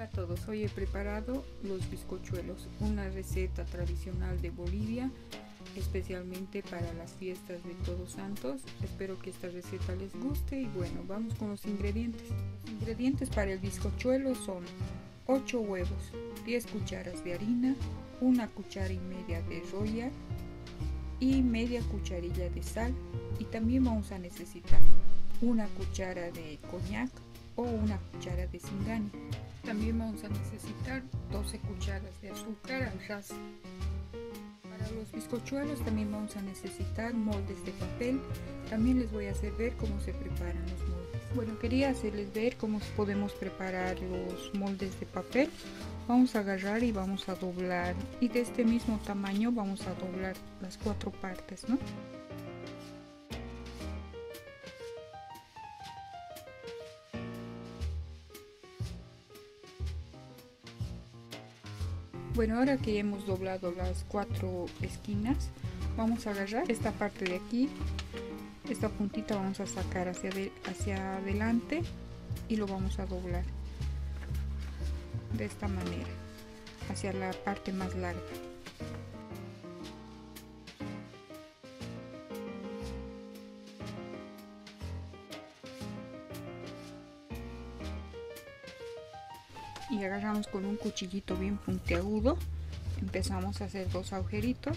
Hola a todos, hoy he preparado los bizcochuelos, una receta tradicional de Bolivia, especialmente para las fiestas de Todos Santos. Espero que esta receta les guste y bueno, vamos con los ingredientes. Los ingredientes para el bizcochuelo son 8 huevos, 10 cucharas de harina, una cuchara y media de roya y media cucharilla de sal y también vamos a necesitar una cuchara de coñac o una cuchara de singani. También vamos a necesitar 12 cucharas de azúcar al ras. Para los bizcochuelos también vamos a necesitar moldes de papel. También les voy a hacer ver cómo se preparan los moldes. Bueno, quería hacerles ver cómo podemos preparar los moldes de papel. Vamos a agarrar y vamos a doblar. Y de este mismo tamaño vamos a doblar las cuatro partes, ¿no? Bueno, ahora que hemos doblado las cuatro esquinas, vamos a agarrar esta parte de aquí, esta puntita vamos a sacar hacia, hacia adelante y lo vamos a doblar de esta manera, hacia la parte más larga. Y agarramos con un cuchillito bien puntiagudo empezamos a hacer dos agujeritos.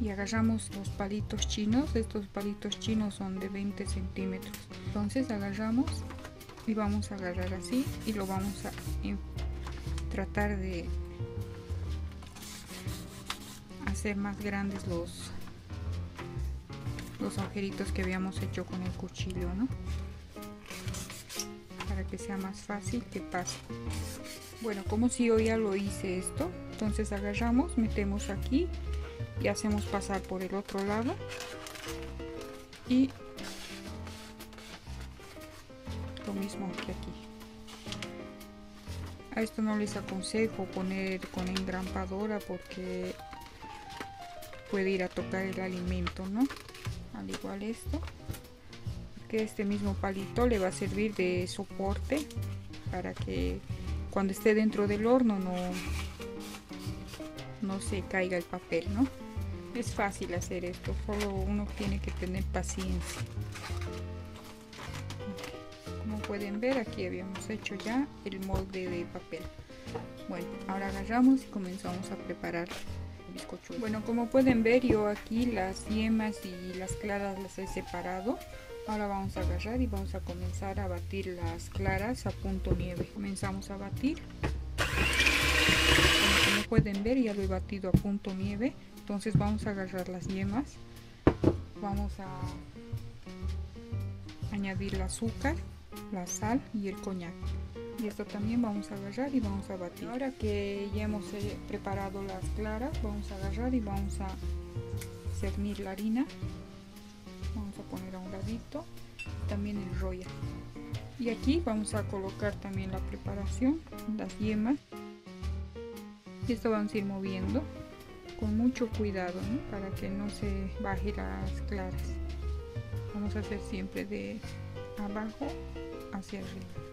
Y agarramos los palitos chinos estos palitos chinos son de 20 centímetros. Entonces agarramos y vamos a agarrar así y lo vamos a tratar de hacer más grandes los los agujeritos que habíamos hecho con el cuchillo ¿no? para que sea más fácil que pase. Bueno como si yo ya lo hice esto entonces agarramos metemos aquí y hacemos pasar por el otro lado. Y lo mismo que aquí. A esto no les aconsejo poner con engrampadora porque puede ir a tocar el alimento, ¿no? Al igual esto, que este mismo palito le va a servir de soporte para que cuando esté dentro del horno no, no se caiga el papel, ¿no? Es fácil hacer esto, solo uno tiene que tener paciencia. Como pueden ver, aquí habíamos hecho ya el molde de papel. Bueno, ahora agarramos y comenzamos a preparar bueno, como pueden ver yo aquí las yemas y las claras las he separado. Ahora vamos a agarrar y vamos a comenzar a batir las claras a punto nieve. Comenzamos a batir. Como pueden ver ya lo he batido a punto nieve. Entonces vamos a agarrar las yemas. Vamos a añadir el azúcar, la sal y el coñac y esto también vamos a agarrar y vamos a batir. Ahora que ya hemos eh, preparado las claras vamos a agarrar y vamos a cernir la harina. Vamos a poner a un ladito también el roya y aquí vamos a colocar también la preparación las yemas. Y esto vamos a ir moviendo con mucho cuidado para que no se baje las claras. Vamos a hacer siempre de abajo hacia arriba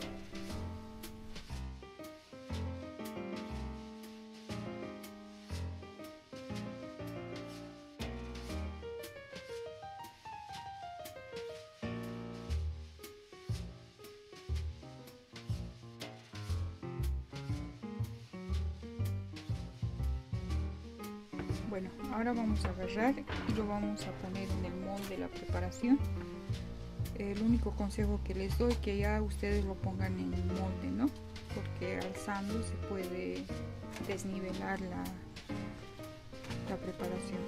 Bueno, ahora vamos a agarrar y lo vamos a poner en el molde de la preparación. El único consejo que les doy que ya ustedes lo pongan en el molde, ¿no? Porque alzando se puede desnivelar la, la preparación.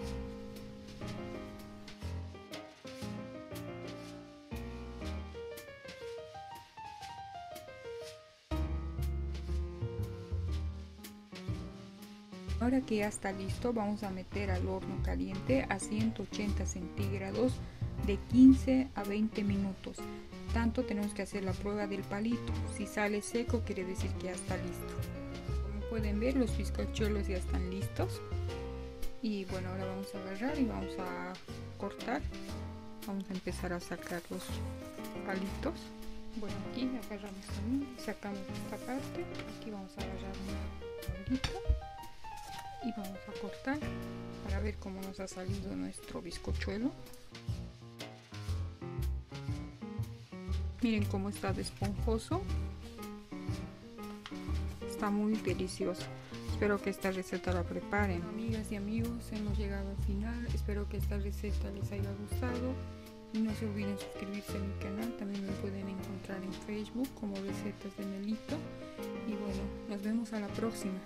Ahora que ya está listo, vamos a meter al horno caliente a 180 centígrados de 15 a 20 minutos. Tanto tenemos que hacer la prueba del palito. Si sale seco, quiere decir que ya está listo. Como pueden ver, los bizcochuelos ya están listos. y bueno ahora vamos a agarrar y vamos a cortar vamos a empezar a sacar los palitos bueno aquí agarramos también sacamos esta parte aquí vamos a agarrar una palita y vamos a cortar para ver cómo nos ha salido nuestro bizcochuelo. Miren cómo está de esponjoso. Está muy delicioso. Espero que esta receta la preparen. Amigas y amigos hemos llegado al final. Espero que esta receta les haya gustado. Y no se olviden suscribirse a mi canal. También me pueden encontrar en facebook como recetas de melito. Y bueno nos vemos a la próxima